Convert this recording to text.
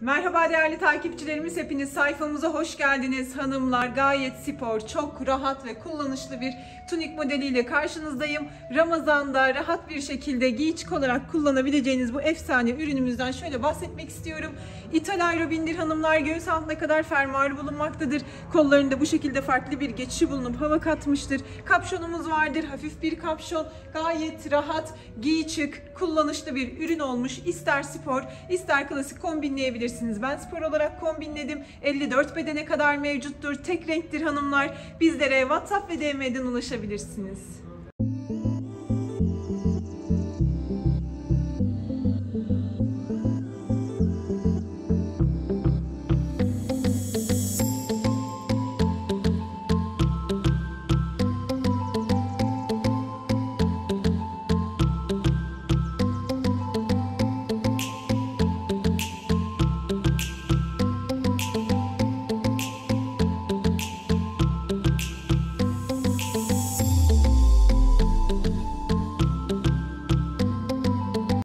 Merhaba değerli takipçilerimiz hepiniz sayfamıza hoş geldiniz. Hanımlar gayet spor çok rahat ve kullanışlı bir tunik modeliyle karşınızdayım. Ramazan'da rahat bir şekilde giyicik olarak kullanabileceğiniz bu efsane ürünümüzden şöyle bahsetmek istiyorum. İthal aerobindir hanımlar göğüs altına kadar fermuarı bulunmaktadır. Kollarında bu şekilde farklı bir geçişi bulunup hava katmıştır. Kapşonumuz vardır hafif bir kapşon. Gayet rahat giy çık kullanışlı bir ürün olmuş. İster spor ister klasik kombinleyebilirsiniz ben spor olarak kombinledim. 54 bedene kadar mevcuttur. Tek renktir hanımlar. Bizlere WhatsApp ve DM'den ulaşabilirsiniz.